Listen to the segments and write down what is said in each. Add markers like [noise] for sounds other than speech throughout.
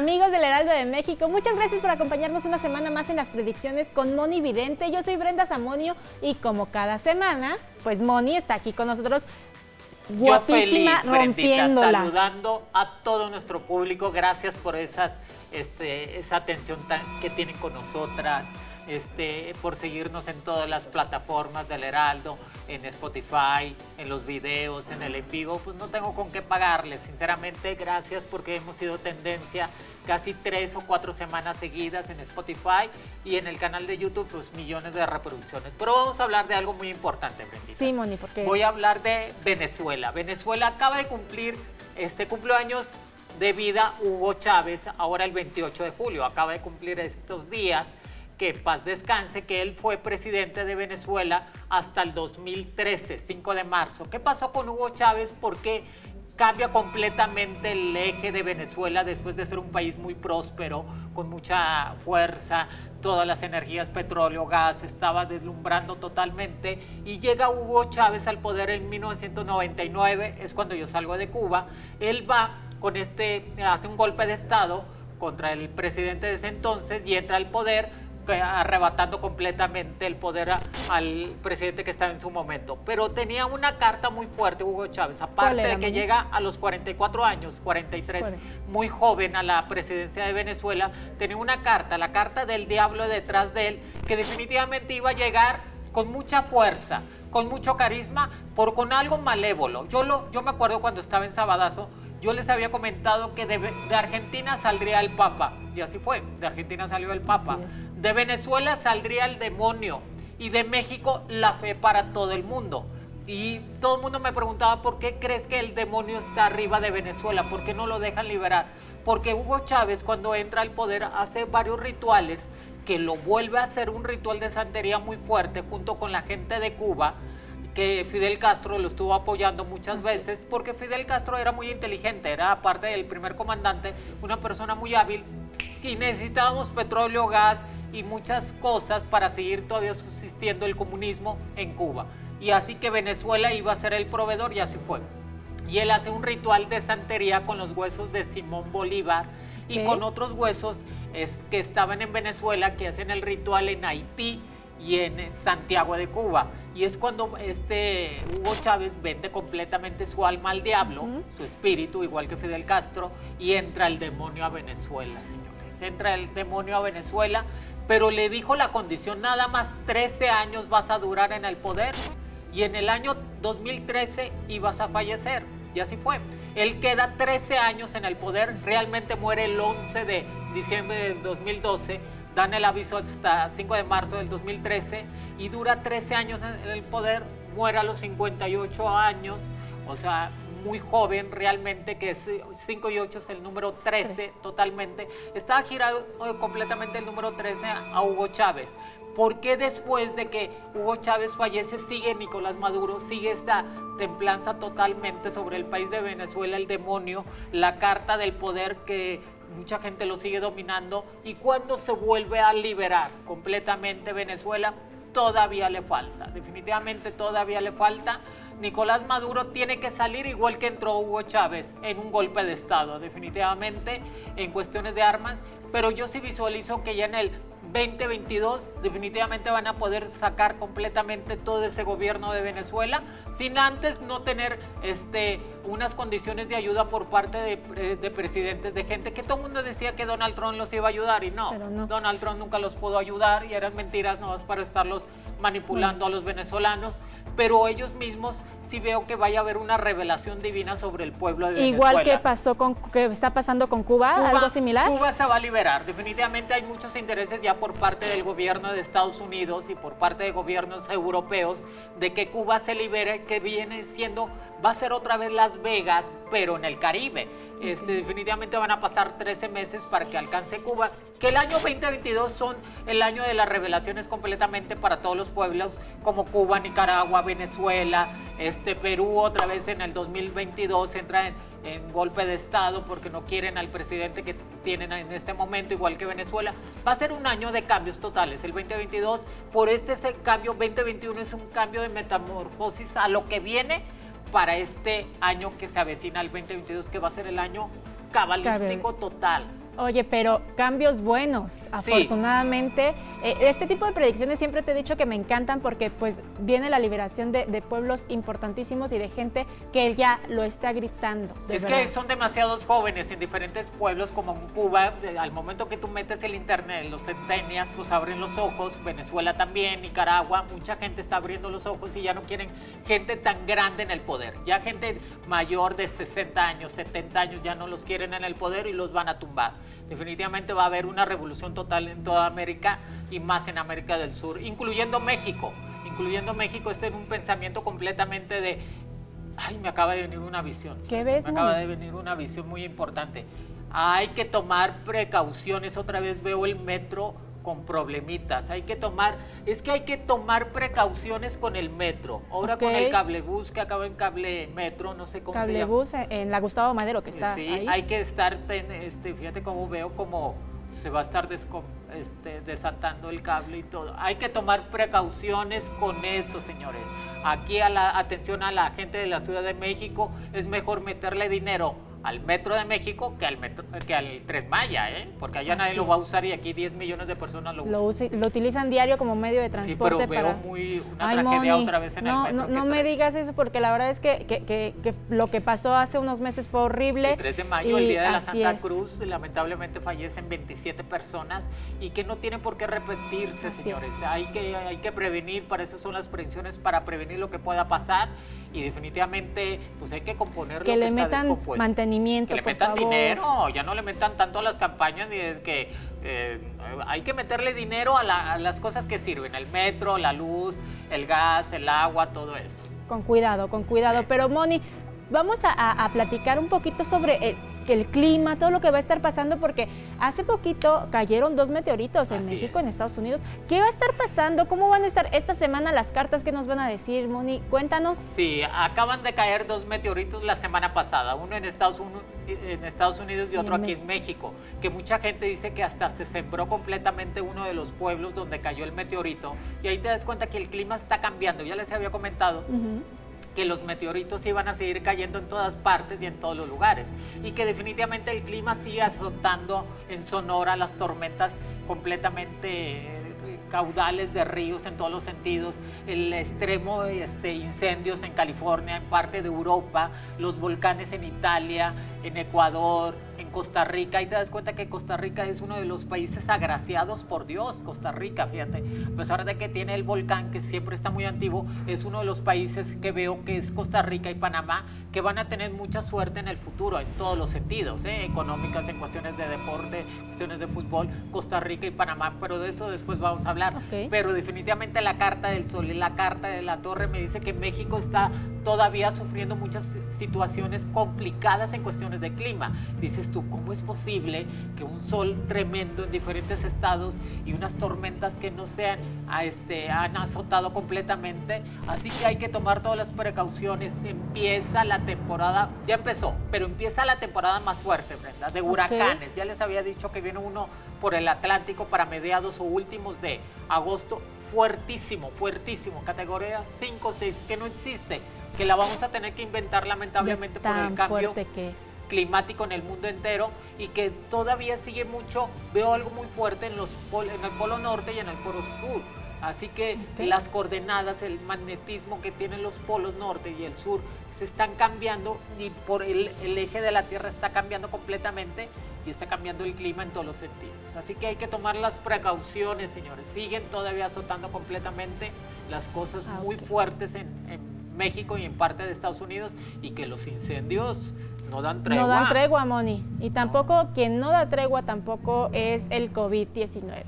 Amigos del Heraldo de México, muchas gracias por acompañarnos una semana más en las predicciones con Moni Vidente. Yo soy Brenda Zamonio y como cada semana, pues Moni está aquí con nosotros guapísima, Yo feliz, rompiéndola. saludando a todo nuestro público. Gracias por esas, este, esa atención tan, que tienen con nosotras. Este, por seguirnos en todas las plataformas del Heraldo, en Spotify, en los videos, en el en vivo, pues no tengo con qué pagarles. Sinceramente, gracias porque hemos sido tendencia casi tres o cuatro semanas seguidas en Spotify y en el canal de YouTube, pues millones de reproducciones. Pero vamos a hablar de algo muy importante, Brendita. Sí, Moni, porque Voy a hablar de Venezuela. Venezuela acaba de cumplir este cumpleaños de vida Hugo Chávez, ahora el 28 de julio. Acaba de cumplir estos días. Que paz descanse, que él fue presidente de Venezuela hasta el 2013, 5 de marzo. ¿Qué pasó con Hugo Chávez? ¿Por qué cambia completamente el eje de Venezuela después de ser un país muy próspero, con mucha fuerza, todas las energías, petróleo, gas, estaba deslumbrando totalmente y llega Hugo Chávez al poder en 1999, es cuando yo salgo de Cuba, él va con este, hace un golpe de Estado contra el presidente de ese entonces y entra al poder arrebatando completamente el poder a- al presidente que estaba en su momento. Pero tenía una carta muy fuerte Hugo Chávez, aparte de que llega a los 44 años, 43, Cuare- muy joven a la presidencia de Venezuela, tenía una carta, la carta del diablo detrás de él, que definitivamente iba a llegar con mucha fuerza, con mucho carisma, por con algo malévolo. Yo, lo, yo me acuerdo cuando estaba en Sabadazo, yo les había comentado que de, Argentina saldría el Papa, y así fue, de Argentina salió el Papa. De Venezuela saldría el demonio, y de México la fe para todo el mundo. Y todo el mundo me preguntaba por qué crees que el demonio está arriba de Venezuela, por qué no lo dejan liberar. Porque Hugo Chávez cuando entra al poder hace varios rituales que lo vuelve a hacer un ritual de santería muy fuerte junto con la gente de Cuba, que Fidel Castro lo estuvo apoyando muchas veces, porque Fidel Castro era muy inteligente, era aparte del primer comandante, una persona muy hábil y necesitábamos petróleo, gas y muchas cosas para seguir todavía subsistiendo el comunismo en Cuba. Y así que Venezuela iba a ser el proveedor y así fue. Y él hace un ritual de santería con los huesos de Simón Bolívar y con otros huesos es, que estaban en Venezuela que hacen el ritual en Haití y en Santiago de Cuba. Y es cuando este Hugo Chávez vende completamente su alma al diablo, su espíritu, igual que Fidel Castro, y entra el demonio a Venezuela, señores. Entra el demonio a Venezuela, pero le dijo la condición, nada más 13 años vas a durar en el poder y en el año 2013 ibas a fallecer. Y así fue. Él queda 13 años en el poder, realmente muere el 11 de diciembre del 2012, dan el aviso hasta 5 de marzo del 2013 y dura 13 años en el poder, muere a los 58 años, o sea, muy joven realmente, que es 5 y 8 es el número 13 totalmente. Está girado eh, completamente el número 13 a Hugo Chávez. ¿Por qué después de que Hugo Chávez fallece sigue Nicolás Maduro, sigue esta templanza totalmente sobre el país de Venezuela, el demonio, la carta del poder que mucha gente lo sigue dominando y cuando se vuelve a liberar completamente Venezuela, todavía le falta, definitivamente todavía le falta. Nicolás Maduro tiene que salir igual que entró Hugo Chávez en un golpe de Estado, definitivamente en cuestiones de armas, pero yo sí visualizo que ya en el 2022 definitivamente van a poder sacar completamente todo ese gobierno de Venezuela sin antes no tener este unas condiciones de ayuda por parte de, eh, de presidentes de gente que todo el mundo decía que Donald Trump los iba a ayudar y no. Donald Trump nunca los pudo ayudar y eran mentiras no para estarlos manipulando a los venezolanos pero ellos mismos sí veo que vaya a haber una revelación divina sobre el pueblo de igual que Venezuela. pasó con que está pasando con Cuba, Cuba- algo similar. Cuba se va a liberar. Definitivamente hay muchos intereses ya por parte del gobierno de Estados Unidos y por parte de gobiernos europeos de que Cuba se libere, que viene siendo, va a ser otra vez Las Vegas, pero en el Caribe. Este, definitivamente van a pasar 13 meses para que alcance Cuba, que el año 2022 son el año de las revelaciones completamente para todos los pueblos, como Cuba, Nicaragua, Venezuela, este, Perú otra vez en el 2022 entra en, en golpe de Estado porque no quieren al presidente que tienen en este momento, igual que Venezuela. Va a ser un año de cambios totales, el 2022. Por este cambio, 2021 es un cambio de metamorfosis a lo que viene para este año que se avecina el 2022, que va a ser el año cabalístico total. Oye, pero cambios buenos, afortunadamente. Eh, este tipo de predicciones siempre te he dicho que me encantan porque pues viene la liberación de, pueblos importantísimos y de gente que ya lo está gritando. es que son demasiados jóvenes en diferentes pueblos como en Cuba, al momento que tú metes el internet, los centenias pues abren los ojos, Venezuela también, Nicaragua, mucha gente está abriendo los ojos y ya no quieren gente tan grande en el poder. Ya gente mayor de 60 años, 70 años ya no los quieren en el poder y los van a tumbar definitivamente va a haber una revolución total en toda América y más en América del Sur, incluyendo México. Incluyendo México, este es un pensamiento completamente de, ay, me acaba de venir una visión. ¿Qué ves? Me acaba de venir una visión muy importante. Hay que tomar precauciones, otra vez veo el metro con problemitas. Hay que tomar, es que hay que tomar precauciones con el metro. Ahora con el cablebús que acaba en cable metro, no sé cómo se llama. Cablebús en la Gustavo Madero que está sí, hay que estar, este, fíjate cómo veo como se va a estar este, desatando el cable y todo. Hay que tomar precauciones con eso, señores. Aquí a la atención a la gente de la Ciudad de México, es mejor meterle dinero al Metro de México que al metro, que al Tren Maya, ¿eh? porque allá nadie lo va a usar y aquí 10 millones de personas lo usan. Lo, utilizan diario como medio de transporte. Sí, pero veo muy una tragedia otra vez en el metro. No, no me digas eso porque la verdad es que, que, que, lo que pasó hace unos meses fue horrible. El 3 de mayo, el día de la Santa Cruz, lamentablemente fallecen 27 personas y que no tienen por qué repetirse, señores. Hay que, hay que prevenir, para eso son las prevenciones, para prevenir lo que pueda pasar y definitivamente pues hay que componer que lo le que metan está mantenimiento que le metan dinero ya no le metan tanto a las campañas ni de que eh, hay que meterle dinero a, las cosas que sirven el metro la luz el gas el agua todo eso. Con cuidado con cuidado. Pero Moni vamos a, a platicar un poquito sobre el clima, todo lo que va a estar pasando, porque hace poquito cayeron dos meteoritos en México, en Estados Unidos. ¿Qué va a estar pasando? ¿Cómo van a estar esta semana las cartas que nos van a decir, Moni? Cuéntanos. Sí, acaban de caer dos meteoritos la semana pasada, uno en Estados Unidos en Estados Unidos y otro aquí en México, que mucha gente dice que hasta se sembró completamente uno de los pueblos donde cayó el meteorito y ahí te das cuenta que el clima está cambiando, ya les había comentado que los meteoritos iban a seguir cayendo en todas partes y en todos los lugares y que definitivamente el clima sigue azotando en Sonora las tormentas completamente caudales de ríos en todos los sentidos, el extremo este, incendios en California, en parte de Europa, los volcanes en Italia, en Ecuador, Costa Rica, y te das cuenta que Costa Rica es uno de los países agraciados por Dios, Costa Rica, fíjate, a pesar de que tiene el volcán que siempre está muy antiguo, es uno de los países que veo que es Costa Rica y Panamá, que van a tener mucha suerte en el futuro, en todos los sentidos, ¿eh? económicas, en cuestiones de deporte, cuestiones de fútbol, Costa Rica y Panamá, pero de eso después vamos a hablar. Pero definitivamente la carta del sol y la carta de la torre me dice que México está todavía sufriendo muchas situaciones complicadas en cuestiones de clima. Dices tú, ¿cómo es posible que un sol tremendo en diferentes estados y unas tormentas que no sean, a este, han azotado completamente? Así que hay que tomar todas las precauciones. Empieza la temporada, ya empezó, pero empieza la temporada más fuerte, Brenda, de huracanes. Ya les había dicho que viene uno por el Atlántico para mediados o últimos de agosto fuertísimo, fuertísimo, categoría 5 o 6, que no existe que la vamos a tener que inventar lamentablemente por el cambio climático en el mundo entero y que todavía sigue mucho, veo algo muy fuerte en, los en el polo norte y en el polo sur. Así que las coordenadas, el magnetismo que tienen los polos norte y el sur se están cambiando y por el, el, eje de la Tierra está cambiando completamente y está cambiando el clima en todos los sentidos. Así que hay que tomar las precauciones, señores. Siguen todavía azotando completamente las cosas ah, muy fuertes en, en México y en parte de Estados Unidos y que los incendios no dan tregua. No dan tregua, Moni. Y tampoco, quien no da tregua tampoco es el COVID-19.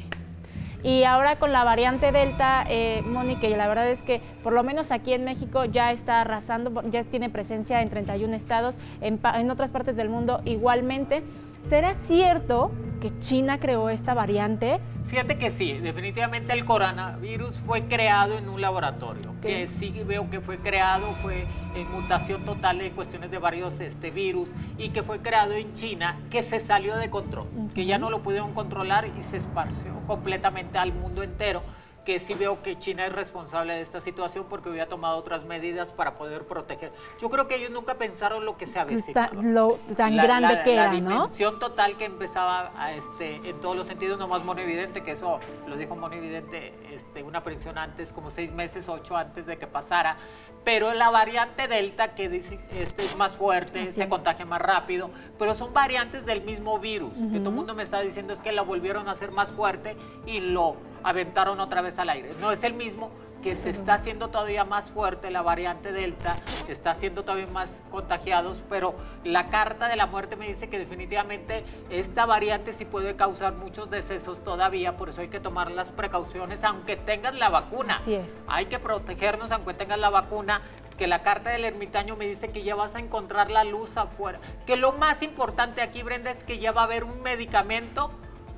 Y ahora con la variante Delta, eh, Moni, que la verdad es que por lo menos aquí en México ya está arrasando, ya tiene presencia en 31 estados, en, en otras partes del mundo igualmente. ¿Será cierto que China creó esta variante? Fíjate que sí, definitivamente el coronavirus fue creado en un laboratorio, que sí veo que fue creado, fue en mutación total de cuestiones de varios este, virus y que fue creado en China, que se salió de control, que ya no lo pudieron controlar y se esparció completamente al mundo entero que sí veo que China es responsable de esta situación porque había tomado otras medidas para poder proteger. Yo creo que ellos nunca pensaron lo que se avecinaba. Lo tan grande que era, La dimensión total que empezaba a este, en todos los sentidos, no más Evidente, que eso lo dijo Evidente este, una predicción antes, como seis meses, ocho antes de que pasara, pero la variante Delta, que dice, este es más fuerte, se contagia más rápido, pero son variantes del mismo virus, que todo el mundo me está diciendo es que la volvieron a hacer más fuerte y lo aventaron otra vez al aire. No es el mismo, que se está haciendo todavía más fuerte la variante Delta, se está haciendo todavía más contagiados, pero la carta de la muerte me dice que definitivamente esta variante sí puede causar muchos decesos todavía, por eso hay que tomar las precauciones, aunque tengas la vacuna. Así es. Hay que protegernos aunque tengas la vacuna, que la carta del ermitaño me dice que ya vas a encontrar la luz afuera. Que lo más importante aquí, Brenda, es que ya va a haber un medicamento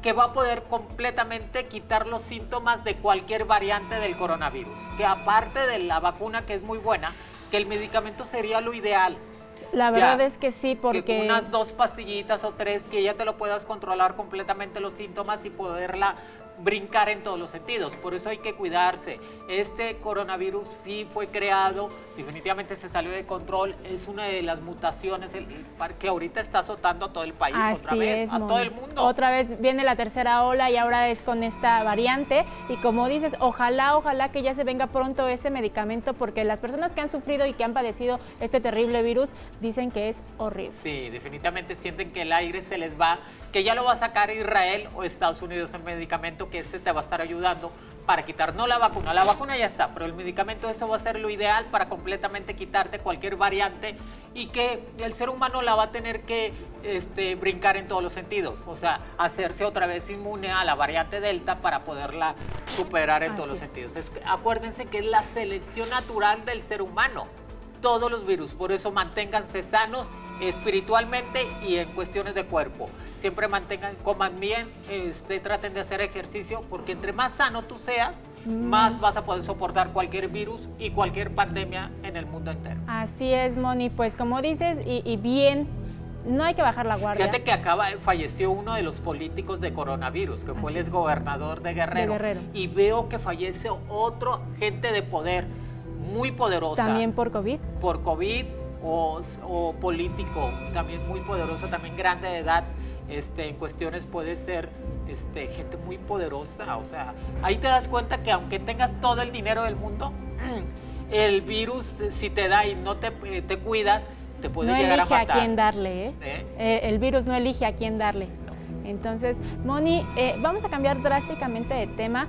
que va a poder completamente quitar los síntomas de cualquier variante del coronavirus. Que aparte de la vacuna, que es muy buena, que el medicamento sería lo ideal. La verdad es que sí, porque... unas dos pastillitas o tres que ya te lo puedas controlar completamente los síntomas y poderla brincar en todos los sentidos. Por eso hay que cuidarse. Este coronavirus sí fue creado, definitivamente se salió de control. Es una de las mutaciones el, que ahorita está azotando a todo el país otra vez, a todo el mundo. Otra vez viene la tercera ola y ahora es con esta variante. Y como dices, ojalá, ojalá que ya se venga pronto ese medicamento porque las personas que han sufrido y que han padecido este terrible virus dicen que es horrible. Sí, definitivamente sienten que el aire se les va, que ya lo va a sacar Israel o Estados Unidos el medicamento que ese te va a estar ayudando para quitar, no la vacuna, la vacuna ya está, pero el medicamento eso va a ser lo ideal para completamente quitarte cualquier variante y que el ser humano la va a tener que este, brincar en todos los sentidos, o sea, hacerse otra vez inmune a la variante Delta para poderla superar en todos los sentidos. acuérdense que es la selección natural del ser humano, todos los virus, por eso manténganse sanos espiritualmente y en cuestiones de cuerpo siempre mantengan, coman bien, este, traten de hacer ejercicio, porque entre más sano tú seas, mm. más vas a poder soportar cualquier virus y cualquier pandemia en el mundo entero. Así es, Moni, pues como dices, y, bien, no hay que bajar la guardia. Fíjate que acaba, falleció uno de los políticos de coronavirus, que fue el exgobernador de Guerrero, de Guerrero. Y veo que fallece otro gente de poder muy poderosa. ¿También por COVID? Por COVID o, o político, también muy poderoso, también grande de edad este, en cuestiones puede ser este, gente muy poderosa. O sea, ahí te das cuenta que aunque tengas todo el dinero del mundo, [clears throat] el virus, si te da y no te, eh, te cuidas, te puede llegar a matar. No elige a quién darle, ¿eh? ¿Eh? ¿eh? el virus no elige a quién darle. Entonces, Moni, vamos a cambiar drásticamente de tema.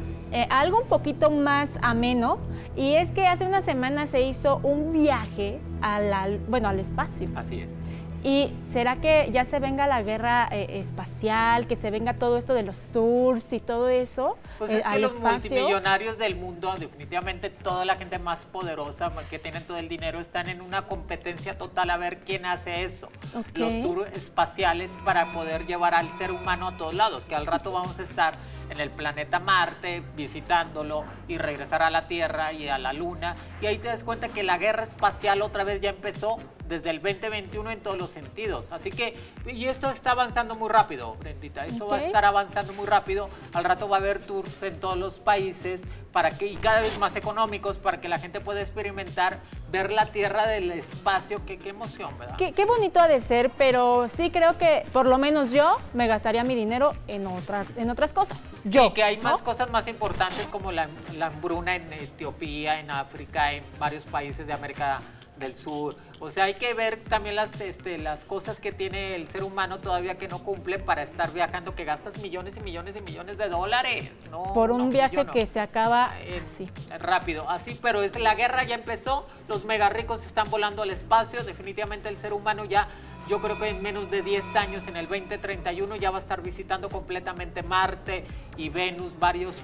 algo un poquito más ameno. Y es que hace una semana se hizo un viaje al, bueno, al espacio. Así es. ¿Y será que ya se venga la guerra eh, espacial, que se venga todo esto de los tours y todo eso? Pues es eh, que los multimillonarios del mundo, definitivamente toda la gente más poderosa, que tienen todo el dinero, están en una competencia total a ver quién hace eso. Los tours espaciales para poder llevar al ser humano a todos lados, que al rato vamos a estar en el planeta Marte, visitándolo y regresar a la Tierra y a la Luna. Y ahí te das cuenta que la guerra espacial otra vez ya empezó desde el 2021 en todos los sentidos. Así que, y esto está avanzando muy rápido, Brendita. Eso va a estar avanzando muy rápido. Al rato va a haber tours en todos los países para que, y cada vez más económicos para que la gente pueda experimentar, ver la Tierra del espacio. Qué, qué emoción, ¿verdad? Qué, qué, bonito ha de ser, pero sí creo que por lo menos yo me gastaría mi dinero en, otra, en otras cosas. Yo, que hay más cosas más importantes como la, la hambruna en Etiopía, en África, en varios países de América del sur. O sea, hay que ver también las, este, las cosas que tiene el ser humano todavía que no cumple para estar viajando, que gastas millones y millones y millones de dólares. No, Por un viaje que se acaba así. Rápido, así, pero es la guerra ya empezó, los mega ricos están volando al espacio, definitivamente el ser humano ya yo creo que en menos de 10 años, en el 2031, ya va a estar visitando completamente Marte y Venus, varios,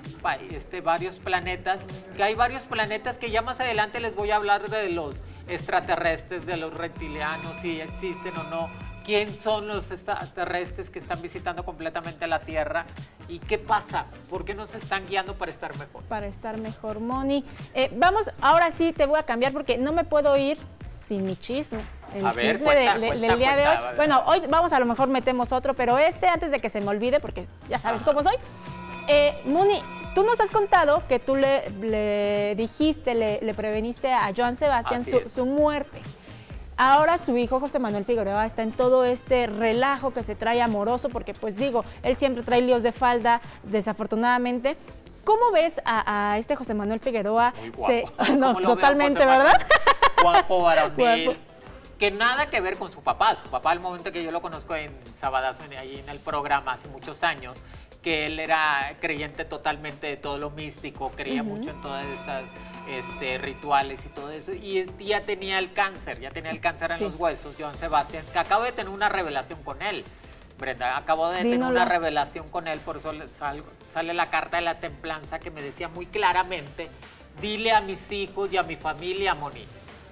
este, varios planetas. Que hay varios planetas que ya más adelante les voy a hablar de los extraterrestres, de los reptilianos, si existen o no, quién son los extraterrestres que están visitando completamente la Tierra y qué pasa, por qué nos están guiando para estar mejor. Para estar mejor, Moni. Eh, vamos, ahora sí te voy a cambiar porque no me puedo ir sin mi chisme. El chisme del día de hoy. Bueno, hoy vamos a lo mejor metemos otro, pero este antes de que se me olvide, porque ya sabes cómo soy. Eh, Moni, tú nos has contado que tú le, dijiste, le, preveniste a Joan Sebastián su, muerte. Ahora su hijo José Manuel Figueroa está en todo este relajo que se trae amoroso, porque pues digo, él siempre trae líos de falda, desafortunadamente. ¿Cómo ves a, este José Manuel Figueroa? Muy [laughs] no, totalmente, ¿verdad? Guapo, varonil. Que nada que ver con su papá. Su papá, al momento que yo lo conozco en Sabadazo, allí en el programa, hace muchos años, que él era creyente totalmente de todo lo místico, creía mucho en todas esas este, rituales y todo eso, y ya tenía el cáncer, ya tenía el cáncer en los huesos, Joan Sebastián, que acabo de tener una revelación con él. Brenda, acabo de tener una revelación con él, por eso sale la carta de la templanza que me decía muy claramente, dile a mis hijos y a mi familia, Moni,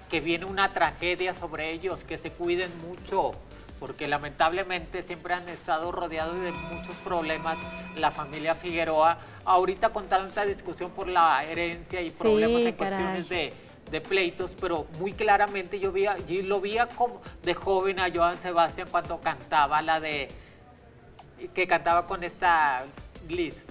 que viene una tragedia sobre ellos, que se cuiden mucho, porque lamentablemente siempre han estado rodeados de muchos problemas la familia Figueroa, ahorita con tanta discusión por la herencia y problemas en cuestiones de, pleitos, pero muy claramente yo, vi, yo lo vi como de joven a Joan Sebastián cuando cantaba la de, que cantaba con esta Liz.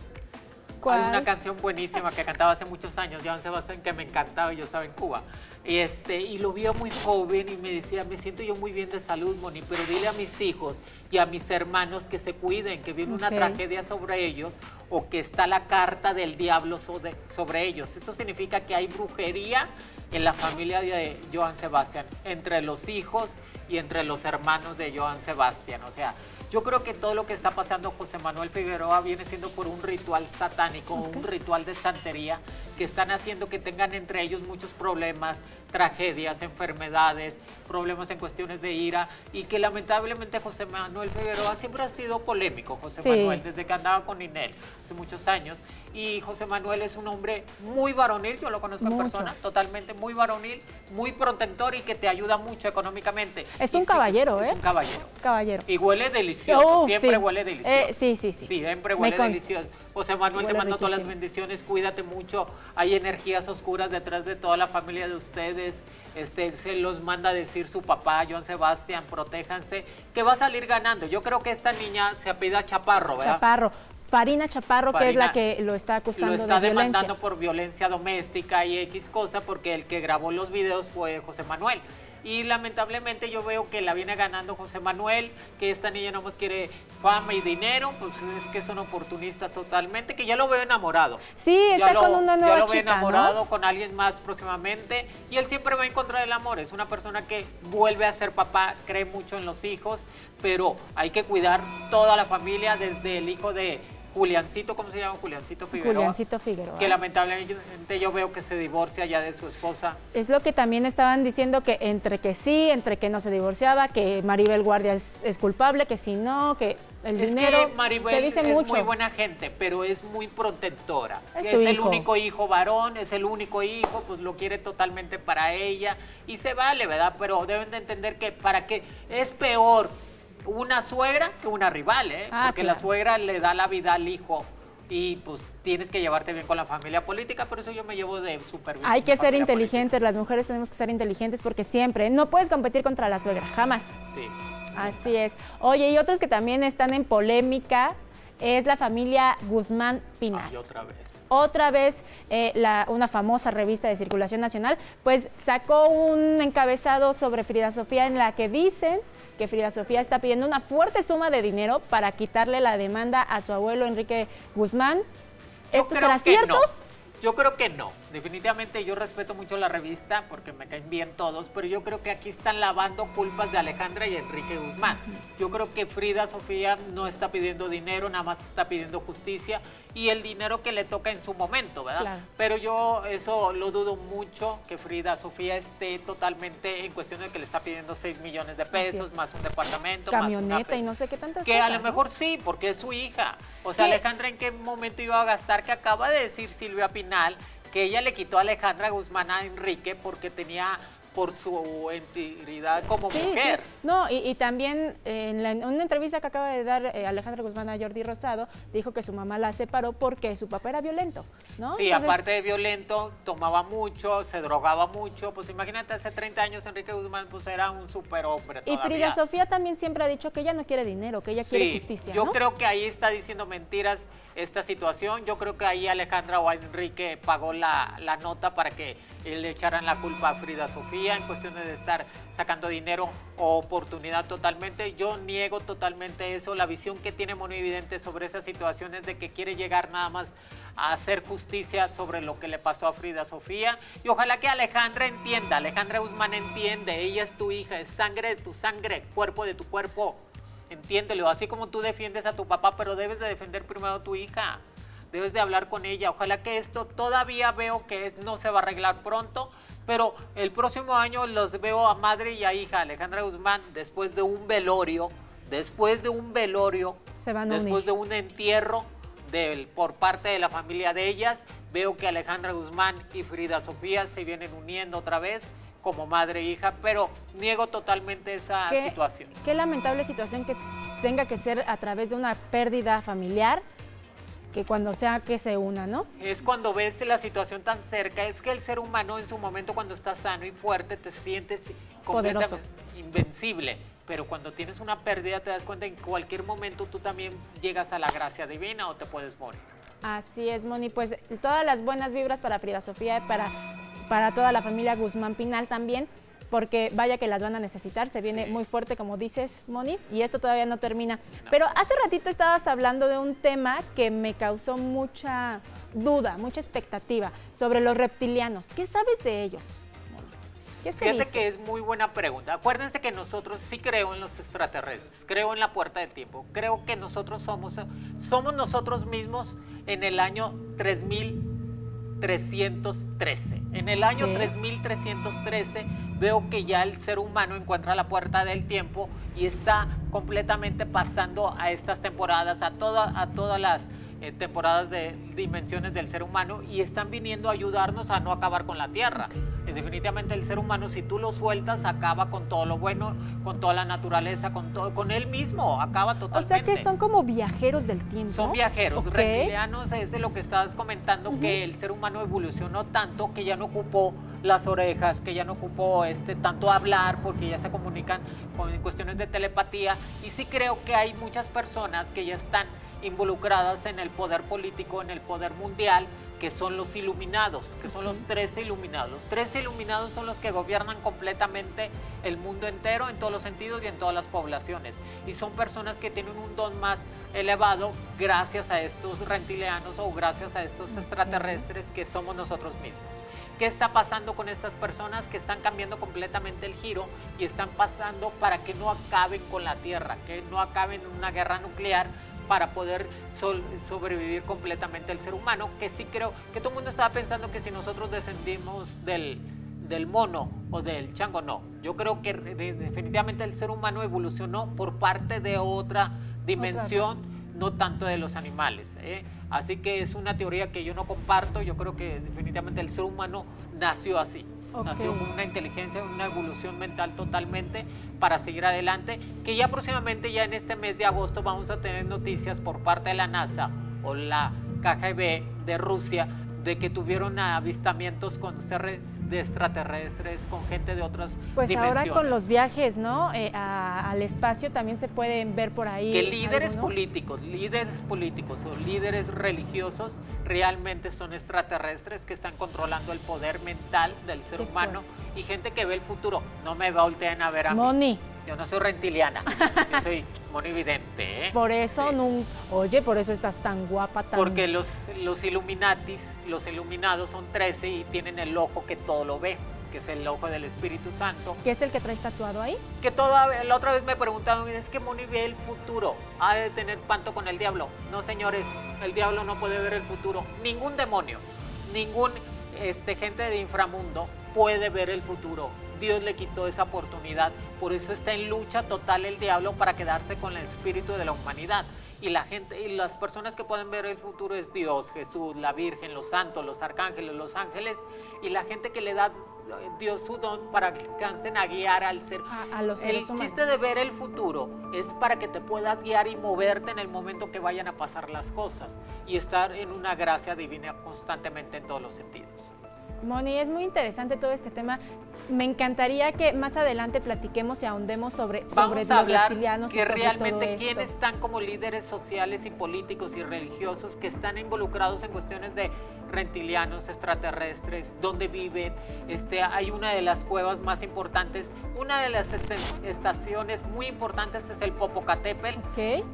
Hay una canción buenísima que cantaba hace muchos años, Joan Sebastián, que me encantaba y yo estaba en Cuba. Y, este, y lo vi muy joven y me decía, me siento yo muy bien de salud, Moni, pero dile a mis hijos y a mis hermanos que se cuiden, que viene una tragedia sobre ellos o que está la carta del diablo sobre, sobre ellos. Esto significa que hay brujería en la familia de Joan Sebastián, entre los hijos y entre los hermanos de Joan Sebastián. O sea, yo creo que todo lo que está pasando José Manuel Figueroa viene siendo por un ritual satánico, un ritual de santería que están haciendo que tengan entre ellos muchos problemas, tragedias, enfermedades, problemas en cuestiones de ira y que lamentablemente José Manuel Figueroa siempre ha sido polémico, José Manuel, desde que andaba con Inel hace muchos años y José Manuel es un hombre muy varonil, yo lo conozco en persona, totalmente muy varonil, muy protector y que te ayuda mucho económicamente. Es un caballero, ¿eh? Es un caballero. Caballero. Y huele delicioso, siempre huele delicioso. Eh, sí, sí, sí. Siempre huele delicioso. José Manuel, te mando todas las bendiciones, cuídate mucho, hay energías oscuras detrás de toda la familia de ustedes. Este, se los manda a decir su papá, Joan Sebastián, protéjanse, que va a salir ganando. Yo creo que esta niña se apida Chaparro, ¿verdad? Chaparro. Farina Chaparro, que es la que lo está acusando lo está demandando por violencia doméstica y X cosa, porque el que grabó los videos fue José Manuel. Y lamentablemente yo veo que la viene ganando José Manuel, que esta niña no más quiere fama y dinero, pues es que son oportunistas totalmente, que ya lo veo enamorado. Sí, está con una nueva Ya lo veo enamorado con alguien más próximamente y él siempre va a encontrar el amor. Es una persona que vuelve a ser papá, cree mucho en los hijos, pero hay que cuidar toda la familia, desde el hijo de Juliancito, ¿cómo se llama? Juliancito Figueroa. Juliancito Figueroa. Que lamentablemente yo veo que se divorcia ya de su esposa. Es lo que también estaban diciendo que entre que sí, entre que no se divorciaba, que Maribel Guardia es, culpable, que si no, que el dinero. Que Maribel se dice es muy buena gente, pero es muy protectora. Es, el único hijo varón, es el único hijo, pues lo quiere totalmente para ella y se vale, ¿verdad? Pero deben de entender que para que es peor una suegra que una rival, ¿eh? Ah, Porque la suegra le da la vida al hijo y pues tienes que llevarte bien con la familia política, por eso yo me llevo de súper bien. Hay que ser inteligentes, las mujeres tenemos que ser inteligentes porque siempre, no puedes competir contra la suegra, jamás. Sí. Así es. Oye, y otros que también están en polémica es la familia Guzmán Pinal. Y otra vez. Otra vez eh, la, una famosa revista de circulación nacional, pues sacó un encabezado sobre Frida Sofía en la que dicen que Frida Sofía está pidiendo una fuerte suma de dinero para quitarle la demanda a su abuelo Enrique Guzmán. ¿Esto será cierto? Yo creo que no. Definitivamente yo respeto mucho la revista porque me caen bien todos, pero yo creo que aquí están lavando culpas de Alejandra y Enrique Guzmán. Yo creo que Frida Sofía no está pidiendo dinero, nada más está pidiendo justicia y el dinero que le toca en su momento, ¿verdad? Pero yo eso lo dudo mucho, que Frida Sofía esté totalmente en cuestión de que le está pidiendo 6 millones de pesos, más un departamento, camioneta y no sé qué tantas que a lo mejor sí, porque es su hija. O sea, Alejandra, ¿en qué momento iba a gastar? Que acaba de decir Silvia Pinal que ella le quitó a Alejandra Guzmán a Enrique porque tenía por su entidad como mujer. No, y, también en, una entrevista que acaba de dar eh, Alejandra Guzmán a Jordi Rosado, dijo que su mamá la separó porque su papá era violento, ¿no? Sí, aparte de violento, tomaba mucho, se drogaba mucho, pues imagínate, hace 30 años Enrique Guzmán pues era un superhombre Y Frida Sofía también siempre ha dicho que ella no quiere dinero, que ella quiere justicia, yo creo que ahí está diciendo mentiras esta situación, yo creo que ahí Alejandra o Enrique pagó la, la nota para que le echaran la culpa a Frida Sofía en cuestiones de estar sacando dinero o oportunidad totalmente. Yo niego totalmente eso. La visión que tiene Evidente sobre esa situación es de que quiere llegar nada más a hacer justicia sobre lo que le pasó a Frida Sofía. Y ojalá que Alejandra entienda, Alejandra Guzmán entiende, ella es tu hija, es sangre de tu sangre, cuerpo de tu cuerpo. Entiéndelo, así como tú defiendes a tu papá, pero debes de defender primero a tu hija. Debes de hablar con ella. Ojalá que esto todavía veo que no se va a arreglar pronto, pero el próximo año los veo a madre y a hija, Alejandra Guzmán, después de un velorio, después de un velorio, se van después de un entierro del, por parte de la familia de ellas, veo que Alejandra Guzmán y Frida Sofía se vienen uniendo otra vez como madre e hija, pero niego totalmente esa situación. Qué lamentable situación que tenga que ser a través de una pérdida familiar que cuando sea que se una, ¿no? Es cuando ves la situación tan cerca, es que el ser humano en su momento cuando está sano y fuerte te sientes poderoso, invencible, pero cuando tienes una pérdida te das cuenta en cualquier momento tú también llegas a la gracia divina o te puedes morir. Así es, Moni, pues todas las buenas vibras para Frida Sofía, para, para toda la familia Guzmán Pinal también porque vaya que las van a necesitar, se viene muy fuerte como dices, Moni, y esto todavía no termina. Pero hace ratito estabas hablando de un tema que me causó mucha duda, mucha expectativa sobre los reptilianos. ¿Qué sabes de ellos? ¿Qué Fíjate que es muy buena pregunta. Acuérdense que nosotros sí creo en los extraterrestres, creo en la puerta del tiempo, creo que nosotros somos, somos nosotros mismos en el año 3313. En el año 3313 veo que ya el ser humano encuentra la puerta del tiempo y está completamente pasando a estas temporadas, a, toda, a todas las eh, temporadas de dimensiones del ser humano y están viniendo a ayudarnos a no acabar con la Tierra. definitivamente el ser humano, si tú lo sueltas, acaba con todo lo bueno, con toda la naturaleza, con todo, con él mismo, acaba totalmente. O sea que son como viajeros del tiempo. Son viajeros, reptilianos, es de lo que estabas comentando, que el ser humano evolucionó tanto que ya no ocupó las orejas, que ya no ocupó este, tanto hablar porque ya se comunican con cuestiones de telepatía y sí creo que hay muchas personas que ya están involucradas en el poder político, en el poder mundial, que son los iluminados, que son los 13 iluminados. Los 13 iluminados son los que gobiernan completamente el mundo entero en todos los sentidos y en todas las poblaciones. Y son personas que tienen un don más elevado gracias a estos reptilianos o gracias a estos extraterrestres que somos nosotros mismos. ¿Qué está pasando con estas personas que están cambiando completamente el giro y están pasando para que no acaben con la Tierra, que no acaben en una guerra nuclear para poder sobrevivir completamente el ser humano? Que sí creo que todo el mundo estaba pensando que si nosotros descendimos del, del mono o del chango, no. Yo creo que definitivamente el ser humano evolucionó por parte de otra dimensión, no tanto de los animales. ¿eh? Así que es una teoría que yo no comparto. Yo creo que definitivamente el ser humano nació así. Nació con una inteligencia, una evolución mental totalmente para seguir adelante. Que ya próximamente, ya en este mes de agosto, vamos a tener noticias por parte de la NASA o la KGB de Rusia de que tuvieron avistamientos con seres de extraterrestres, con gente de otras pues ahora con los viajes, ¿no? Eh, al espacio también se pueden ver por ahí. Que líderes políticos, líderes políticos o líderes religiosos realmente son extraterrestres que están controlando el poder mental del ser humano y gente que ve el futuro. No me volteen a ver a Moni. Yo no soy reptiliana, [laughs] yo soy monividente. ¿eh? Por eso, no, oye, por eso estás tan guapa. Tan... Porque los, los Illuminatis, los iluminados son 13 y tienen el ojo que todo lo ve, que es el ojo del Espíritu Santo. ¿Qué es el que traes tatuado ahí? Que toda, la otra vez me preguntaron, es que Moni ve el futuro, ha de tener panto con el diablo. No, señores, el diablo no puede ver el futuro. Ningún demonio, ningún este, gente de inframundo puede ver el futuro. Dios le quitó esa oportunidad. Por eso está en lucha total el diablo para quedarse con el espíritu de la humanidad. Y la gente y las personas que pueden ver el futuro es Dios, Jesús, la Virgen, los santos, los arcángeles, los ángeles y la gente que le da dio su don para que alcancen a guiar al ser. A, los seres el chiste de ver el futuro es para que te puedas guiar y moverte en el momento que vayan a pasar las cosas y estar en una gracia divina constantemente en todos los sentidos. Moni, es muy interesante todo este tema. Me encantaría que más adelante platiquemos y ahondemos sobre, sobre Vamos a hablar que realmente quiénes están como líderes sociales y políticos y religiosos que están involucrados en cuestiones de rentilianos, extraterrestres, dónde viven. Este, hay una de las cuevas más importantes, una de las estaciones muy importantes es el Popocatépetl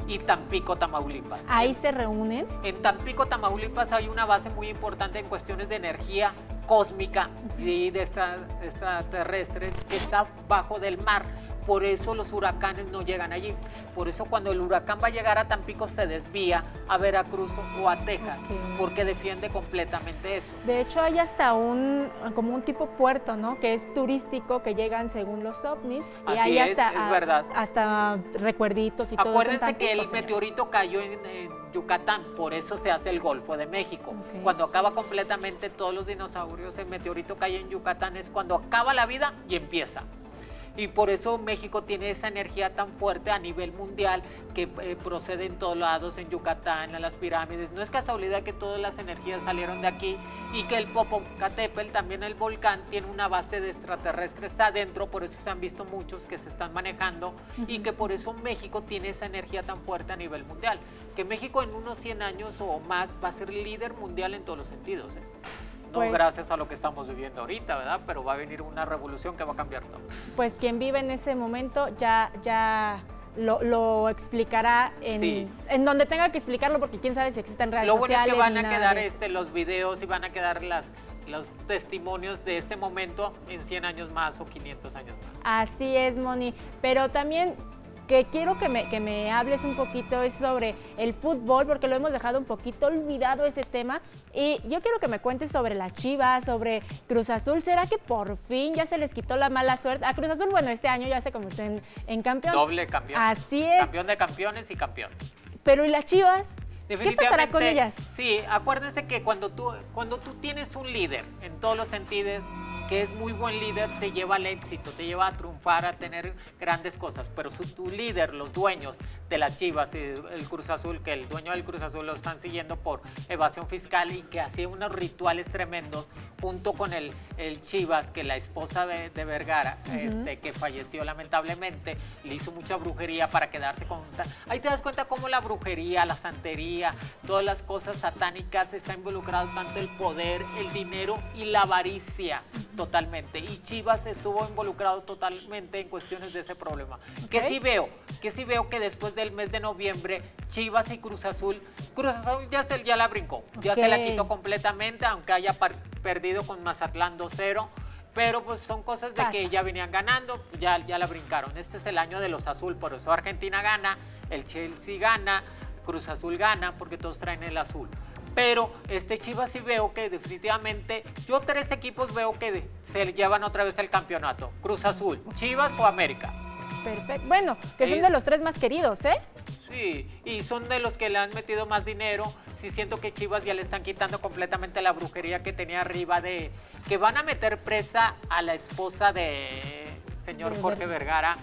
y Tampico, Tamaulipas. Ahí se reúnen. En Tampico, Tamaulipas hay una base muy importante en cuestiones de energía cósmica y de extraterrestres que está bajo del mar por eso los huracanes no llegan allí. Por eso cuando el huracán va a llegar a Tampico se desvía a Veracruz o a Texas, porque defiende completamente eso. De hecho hay hasta un como un tipo puerto, ¿no? Que es turístico, que llegan según los ovnis y hay hasta, es, verdad. hasta recuerditos y todo eso. Acuérdense que el meteorito cayó en, Yucatán, por eso se hace el Golfo de México. Cuando acaba completamente todos los dinosaurios, el meteorito cae en Yucatán es cuando acaba la vida y empieza y por eso México tiene esa energía tan fuerte a nivel mundial que eh, procede en todos lados, en Yucatán, en las pirámides. No es casualidad que todas las energías salieron de aquí y que el Popocatépetl, también el volcán, tiene una base de extraterrestres adentro, por eso se han visto muchos que se están manejando y que por eso México tiene esa energía tan fuerte a nivel mundial. Que México en unos 100 años o más va a ser líder mundial en todos los sentidos. ¿eh? No pues gracias a lo que estamos viviendo ahorita, ¿verdad? Pero va a venir una revolución que va a cambiar todo. Pues quien vive en ese momento ya, ya lo, explicará en, en, donde tenga que explicarlo, porque quién sabe si existen redes lo sociales. Lo bueno es que van a quedar este, los videos y van a quedar las, los testimonios de este momento en 100 años más o 500 años más. Así es, Moni. Pero también que quiero que me, que me hables un poquito es sobre el fútbol, porque lo hemos dejado un poquito olvidado ese tema. Y yo quiero que me cuentes sobre la Chivas, sobre Cruz Azul. ¿Será que por fin ya se les quitó la mala suerte? A Cruz Azul, bueno, este año ya se convirtió en, en campeón. Doble campeón. Así es. Campeón de campeones y campeón. Pero ¿y las Chivas? ¿Qué pasará con ellas? Sí, acuérdense que cuando tú, cuando tú tienes un líder en todos los sentidos, que es muy buen líder, te lleva al éxito, te lleva a triunfar, a tener grandes cosas. Pero si tu líder, los dueños de las Chivas y el Cruz Azul, que el dueño del Cruz Azul lo están siguiendo por evasión fiscal y que hacía unos rituales tremendos, junto con el, el Chivas, que la esposa de, Vergara, este, que falleció lamentablemente, le hizo mucha brujería para quedarse con... Ahí te das cuenta cómo la brujería, la santería, todas las cosas satánicas está involucrado tanto el poder, el dinero y la avaricia totalmente. Y Chivas estuvo involucrado totalmente en cuestiones de ese problema. Que sí veo, que sí veo que después del mes de noviembre, Chivas y Cruz Azul, Cruz Azul ya, se, ya la brincó, ya se la quitó completamente, aunque haya perdido con Mazatlán 2-0. Pero pues son cosas de que ya venían ganando, ya, ya la brincaron. Este es el año de los azul, por eso Argentina gana, el Chelsea gana, Cruz Azul gana, porque todos traen el azul pero este Chivas sí veo que definitivamente, yo tres equipos veo que se llevan otra vez el campeonato, Cruz Azul, Chivas o América. Perfecto, bueno, que son de los tres más queridos, ¿eh? Sí, y son de los que le han metido más dinero. Sí siento que Chivas ya le están quitando completamente la brujería que tenía arriba de que van a meter presa a la esposa de señor Jorge Vergara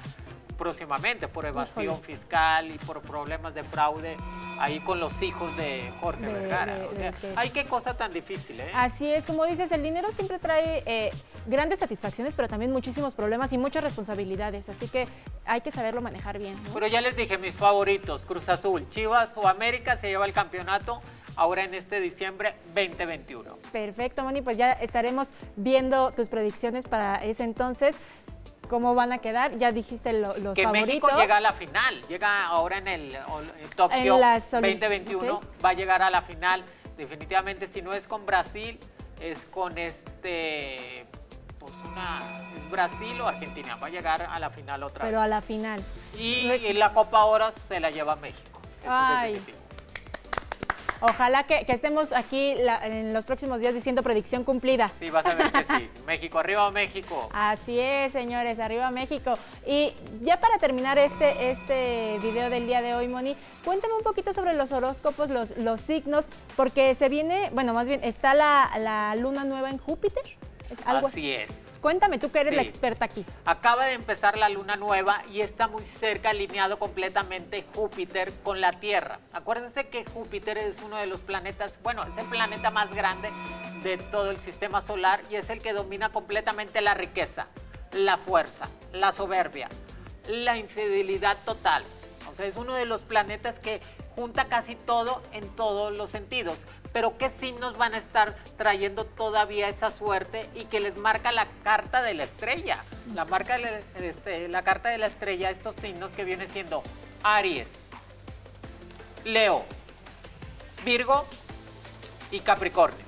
próximamente por evasión fiscal y por problemas de fraude ahí con los hijos de Jorge Vergara. o sea, hay qué cosa tan difícil, ¿eh? Así es, como dices, el dinero siempre trae eh, grandes satisfacciones, pero también muchísimos problemas y muchas responsabilidades, así que hay que saberlo manejar bien. Pero ya les dije mis favoritos, Cruz Azul, Chivas o América se lleva el campeonato ahora en este diciembre 2021. Perfecto, Moni, pues ya estaremos viendo tus predicciones para ese entonces cómo van a quedar. Ya dijiste los favoritos. Que México llega a la final, llega ahora en el, Tokio 2021, va a llegar a la final. Definitivamente, si no es con Brasil, es con este, pues una, es Brasil o Argentina, va a llegar a la final otra vez. Pero a la final. Y, la Copa ahora se la lleva México. Ay. Ojalá que, estemos aquí en los próximos días diciendo predicción cumplida. Sí, vas a ver que sí. [laughs] México, arriba México. Así es, señores, arriba México. Y ya para terminar este, este video del día de hoy, Moni, cuéntame un poquito sobre los horóscopos, los, los signos, porque se viene, bueno, más bien, está la, luna nueva en Júpiter. así es. Cuéntame tú que eres la experta aquí. Acaba de empezar la luna nueva y está muy cerca, alineado completamente Júpiter con la Tierra. Acuérdense que Júpiter es uno de los planetas, bueno, es el planeta más grande de todo el sistema solar y es el que domina completamente la riqueza, la fuerza, la soberbia, la infidelidad total. O sea, es uno de los planetas que junta casi todo en todos los sentidos. Pero ¿qué signos van a estar trayendo todavía esa suerte y que les marca la carta de la estrella? La, marca este, la carta de la estrella, estos signos que viene siendo Aries, Leo, Virgo y Capricornio.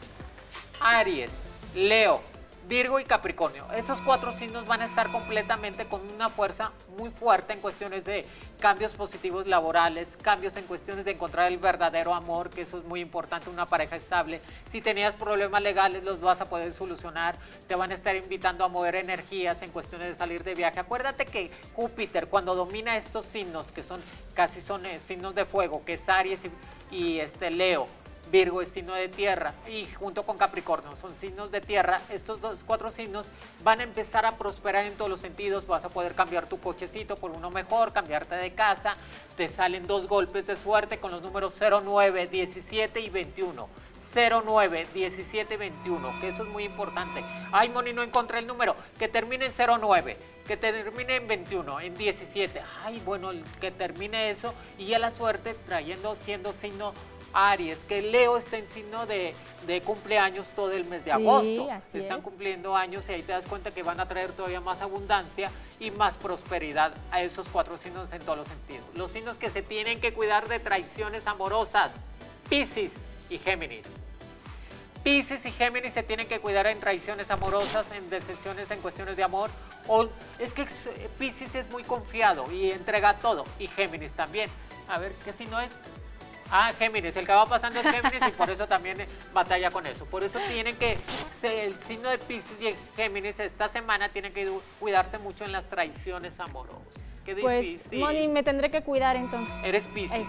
Aries, Leo, Virgo y Capricornio. Esos cuatro signos van a estar completamente con una fuerza muy fuerte en cuestiones de cambios positivos laborales, cambios en cuestiones de encontrar el verdadero amor, que eso es muy importante, una pareja estable. Si tenías problemas legales, los vas a poder solucionar. Te van a estar invitando a mover energías en cuestiones de salir de viaje. Acuérdate que Júpiter, cuando domina estos signos, que son casi son eh, signos de fuego, que es Aries y, y este Leo, Virgo es signo de tierra y junto con Capricornio son signos de tierra. Estos dos, cuatro signos van a empezar a prosperar en todos los sentidos. Vas a poder cambiar tu cochecito por uno mejor, cambiarte de casa. Te salen dos golpes de suerte con los números 09, 17 y 21. 09, 17, 21, que eso es muy importante. Ay, Moni, no encontré el número. Que termine en 09, que termine en 21, en 17. Ay, bueno, que termine eso y ya la suerte trayendo, siendo signo Aries, que Leo está en signo de, cumpleaños todo el mes de agosto. Se están cumpliendo años y ahí te das cuenta que van a traer todavía más abundancia y más prosperidad a esos cuatro signos en todos los sentidos. Los signos que se tienen que cuidar de traiciones amorosas, Pisces y Géminis. Pisces y Géminis se tienen que cuidar en traiciones amorosas, en decepciones en cuestiones de amor. O es que Pisces es muy confiado y entrega todo. Y Géminis también. A ver, ¿qué signo es? Ah, Géminis, el que va pasando es Géminis y por eso también eh, batalla con eso. Por eso tienen que, el signo de Pisces y Géminis esta semana tienen que cuidarse mucho en las traiciones amorosas. Qué pues, difícil. Pues, Moni, me tendré que cuidar entonces. Eres Pisces.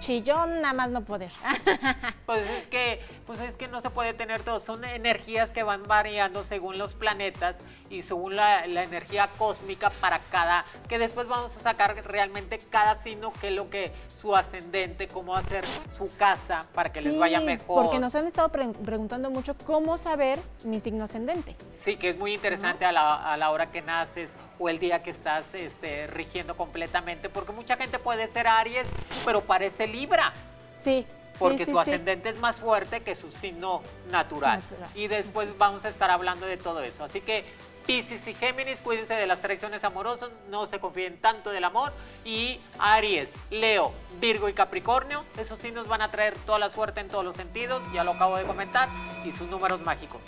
chillón nada más no poder. [laughs] pues es que, pues es que no se puede tener todo, son energías que van variando según los planetas y según la, la, energía cósmica para cada, que después vamos a sacar realmente cada signo que es lo que su ascendente, cómo hacer su casa para que les vaya mejor. Porque nos han estado preguntando mucho cómo saber mi signo ascendente. Sí, que es muy interesante a, la, a, la, hora que naces o el día que estás este, rigiendo completamente, porque mucha gente puede ser Aries, pero parece Libra. Sí. Porque su ascendente es más fuerte que su signo natural. natural. Y después vamos a estar hablando de todo eso. Así que Piscis y Géminis, cuídense de las traiciones amorosas, no se confíen tanto del amor. Y Aries, Leo, Virgo y Capricornio, esos signos van a traer toda la suerte en todos los sentidos, ya lo acabo de comentar, y sus números mágicos.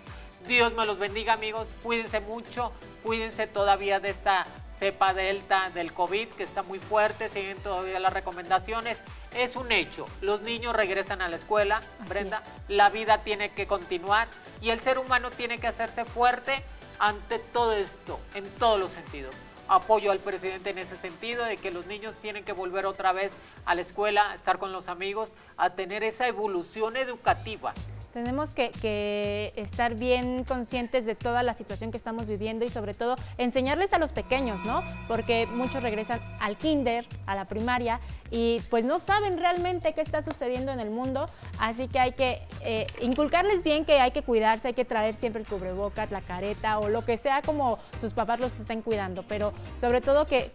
Dios me los bendiga amigos, cuídense mucho, cuídense todavía de esta cepa delta del COVID que está muy fuerte, siguen todavía las recomendaciones. Es un hecho, los niños regresan a la escuela, Brenda, la vida tiene que continuar y el ser humano tiene que hacerse fuerte ante todo esto, en todos los sentidos. Apoyo al presidente en ese sentido, de que los niños tienen que volver otra vez a la escuela, a estar con los amigos, a tener esa evolución educativa. Tenemos que, estar bien conscientes de toda la situación que estamos viviendo y sobre todo enseñarles a los pequeños, ¿no? Porque muchos regresan al kinder, a la primaria y pues no saben realmente qué está sucediendo en el mundo, así que hay que eh, inculcarles bien que hay que cuidarse, hay que traer siempre el cubrebocas, la careta o lo que sea como sus papás los estén cuidando, pero sobre todo que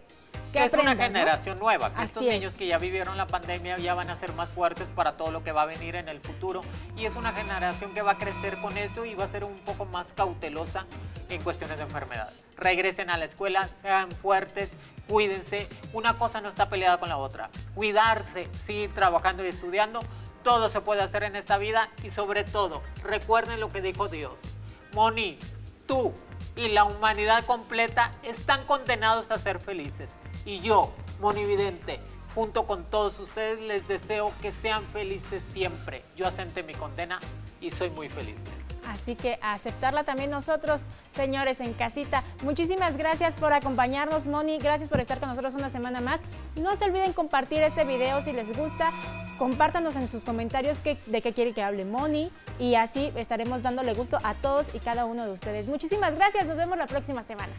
que es una generación nueva, que estos niños que ya vivieron la pandemia ya van a ser más fuertes para todo lo que va a venir en el futuro y es una generación que va a crecer con eso y va a ser un poco más cautelosa en cuestiones de enfermedades. Regresen a la escuela, sean fuertes, cuídense, una cosa no está peleada con la otra. Cuidarse, seguir trabajando y estudiando, todo se puede hacer en esta vida y sobre todo, recuerden lo que dijo Dios. Moni, tú y la humanidad completa están condenados a ser felices y yo, Monividente, junto con todos ustedes, les deseo que sean felices siempre. Yo asenté mi condena y soy muy feliz. Así que aceptarla también nosotros, señores en casita. Muchísimas gracias por acompañarnos, Moni. Gracias por estar con nosotros una semana más. No se olviden compartir este video si les gusta. Compártanos en sus comentarios de qué quiere que hable Moni y así estaremos dándole gusto a todos y cada uno de ustedes. Muchísimas gracias, nos vemos la próxima semana.